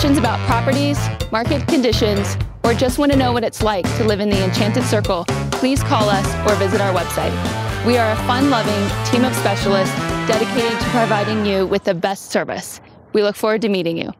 questions about properties, market conditions, or just want to know what it's like to live in the Enchanted Circle, please call us or visit our website. We are a fun loving team of specialists dedicated to providing you with the best service. We look forward to meeting you.